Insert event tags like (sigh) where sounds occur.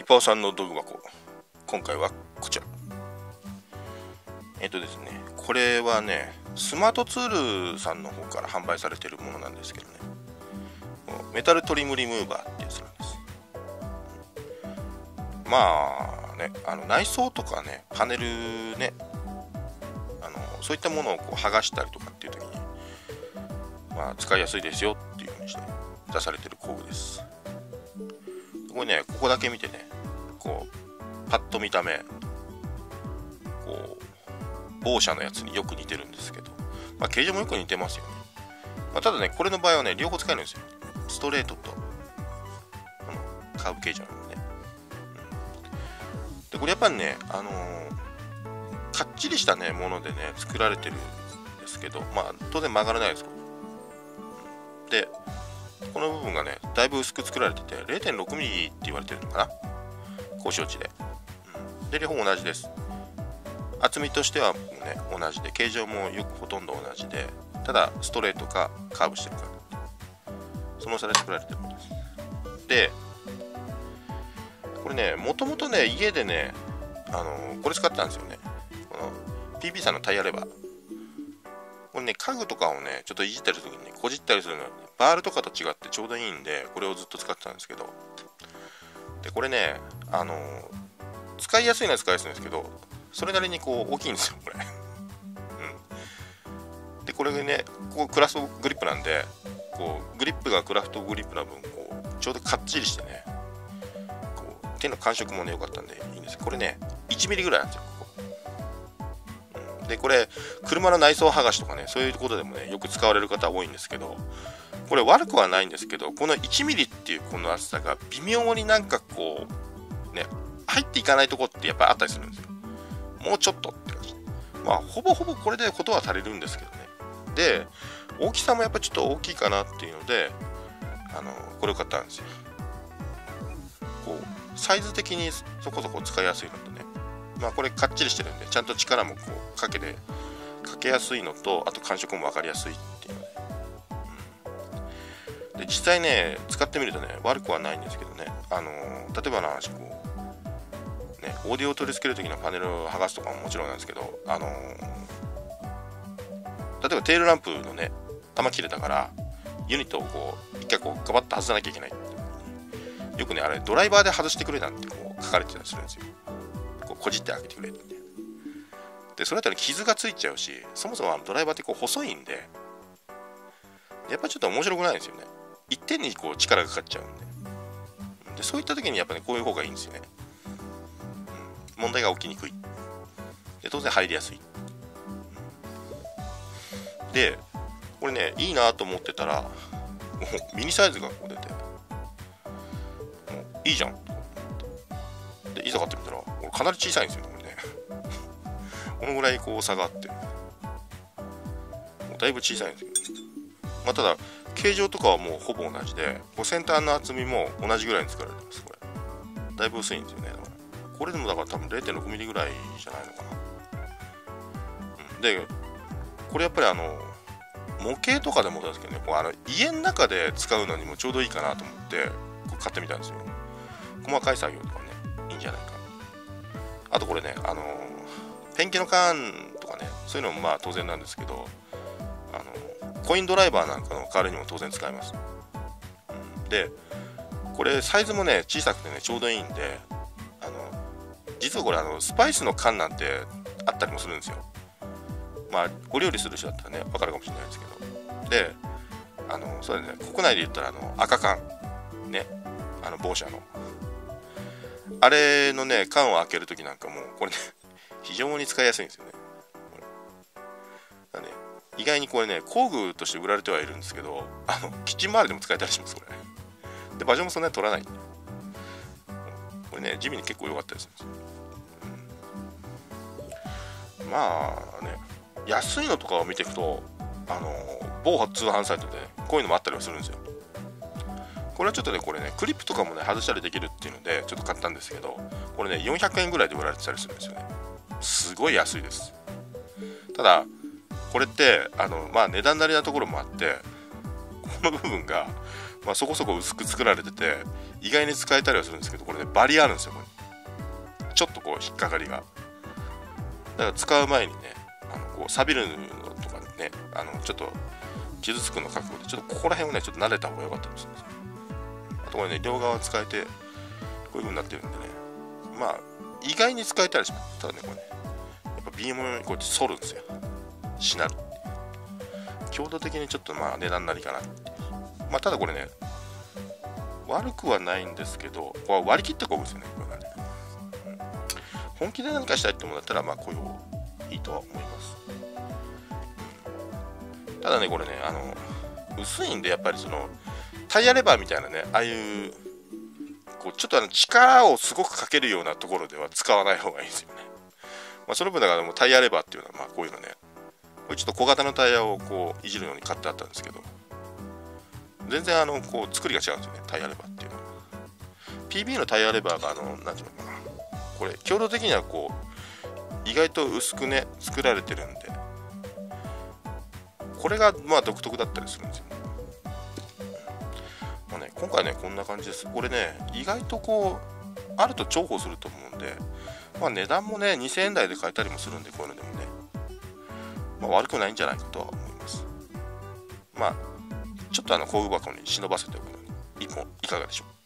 イパオさんの道具箱。今回はこちら。えっとですねこれはねスマートツールさんの方から販売されてるものなんですけどね。メタルトリムリムーバーってやつなんです。まあねあの内装とかねパネルねあのそういったものをこう剥がしたりとかっていう時にまあ使いやすいですよっていう風にして出されてる工具です。これねここだけ見てねこうパッと見た目こう某社のやつによく似てるんですけど、まあ、形状もよく似てますよね、まあ、ただねこれの場合はね両方使えるんですよ。ストレートと、うん、カーブ形状なのでね、うん、でこれやっぱりねあのー、かっちりしたねものでね作られてるんですけどまあ当然曲がらないです。これでこの部分がねだいぶ薄く作られてて 0.6mm って言われてるのかな。交渉値で、うん、で両方同じです。厚みとしては、ね、同じで。形状もよくほとんど同じで。ただストレートかカーブしてるか。その差で作られてるんです。でこれねもともとね家でねあのこれ使ってたんですよね。この PP さんのタイヤレバー。これね家具とかをねちょっといじったりするときに、ね、こじったりするのは、ね、バールとかと違ってちょうどいいんでこれをずっと使ってたんですけど。でこれねあの使いやすいのは使いやすいんですけどそれなりにこう大きいんですよこれ。うん。でこれねここクラフトグリップなんでこうグリップがクラフトグリップな分こうちょうどかっちりしてねこう手の感触もね良かったんでいいんです。これね 1mm ぐらいなんですよここ、でこれ車の内装剥がしとかねそういうことでもねよく使われる方多いんですけどこれ悪くはないんですけどこの 1mm っていうこの厚さが微妙になんかこうね入っていかないとこってやっぱりあったりするんですよもうちょっとって感じ。まあ、ほぼほぼこれでことは足りるんですけどね。で、大きさもやっぱちょっと大きいかなっていうので、あの、これを買ったんですよ。こう、サイズ的にそこそこ使いやすいのとね、まあこれかっちりしてるんで、ちゃんと力もこうかけて、かけやすいのと、あと感触も分かりやすいっていうので。で実際ね、使ってみるとね、悪くはないんですけどね、あの例えばの話、こう、オーディオを取り付ける時のパネルを剥がすとかももちろんなんですけど、あのー、例えばテールランプのね、玉切れたから、ユニットをこう、一回こう、ガバッと外さなきゃいけない。よくね、あれ、ドライバーで外してくれなんてこう書かれてたりするんですよ。こう、こじって開けてくれって。で、それだったら傷がついちゃうし、そもそもドライバーってこう細いんで、やっぱちょっと面白くないんですよね。一点にこう力がかかっちゃうんで。で、そういった時にやっぱね、こういう方がいいんですよね。問題が起きにくい。で当然入りやすい。でこれねいいなと思ってたらもうミニサイズがこう出てもういいじゃん。でいざ買ってみたらこれかなり小さいんですよこれね。(laughs) このぐらいこう差があって。もうだいぶ小さいんですけど、まあ、ただ形状とかはもうほぼ同じでこう先端の厚みも同じぐらいに作られてますこれ。だいぶ薄いんですよねこれでもだから多分 0.6mm ぐらいじゃないのかな、うん、でこれやっぱりあの模型とかでもですけどねこうあの家の中で使うのにもちょうどいいかなと思ってこう買ってみたんですよ。細かい作業とかねいいんじゃないか。あとこれねあのペンキの缶とかねそういうのもまあ当然なんですけどあのコインドライバーなんかの代わりにも当然使えます、うん、でこれサイズもね小さくてねちょうどいいんで実はこれあのスパイスの缶なんてあったりもするんですよ。まあお料理する人だったらね分かるかもしれないですけど。であのそうですね。国内で言ったらあの赤缶ね。あの某社の。あれのね缶を開けるときなんかもうこれね (laughs) 非常に使いやすいんですよね。だね。意外にこれね工具として売られてはいるんですけどあのキッチン周りでも使えたりしますこれ。で場所もそんなに取らない。んでこれね地味に結構良かったりするんですよ。まあね安いのとかを見ていくとあの某通販サイトでこういうのもあったりはするんですよ。これはちょっとねこれねクリップとかもね外したりできるっていうのでちょっと買ったんですけどこれね400円ぐらいで売られてたりするんですよね。すごい安いです。ただこれってあのまあ値段なりなところもあってこの部分が、まあ、そこそこ薄く作られてて意外に使えたりはするんですけどこれねバリあるんですよこれ。ちょっとこう引っかかりが。だから使う前にねあのこう錆びるのとかねあのちょっと傷つくの覚悟でちょっとここら辺をねちょっと撫でた方が良かったりするんですよ。あとこれね両側使えてこういう風になってるんでねまあ意外に使えたりします。ただねこれねやっぱビームにこうやって反るんですよ。しなる。強度的にちょっとまあ値段なりかなまあただこれね悪くはないんですけどこ割り切ってこぐんですよね、本気で何かしたいって思うんだったらまあこういいとは思います。ただねこれねあの薄いんでやっぱりそのタイヤレバーみたいなねああいうこうちょっとあの力をすごくかけるようなところでは使わない方がいいですよね、まあ、その分だからもうタイヤレバーっていうのはまあこういうのねこれちょっと小型のタイヤをこういじるように買ってあったんですけど全然あのこう作りが違うんですよねタイヤレバーっていうのは。PB のタイヤレバーがあの何ていうのかな。これ強度的にはこう意外と薄くね作られてるんでこれがまあ独特だったりするんですよ。ねまあね、今回ねこんな感じです。これね意外とこうあると重宝すると思うんでまあ値段もね2000円台で買えたりもするんでこういうのでもね。まあ悪くないんじゃないかとは思います。まあちょっとあの工具箱に忍ばせておくのに1本いかがでしょう？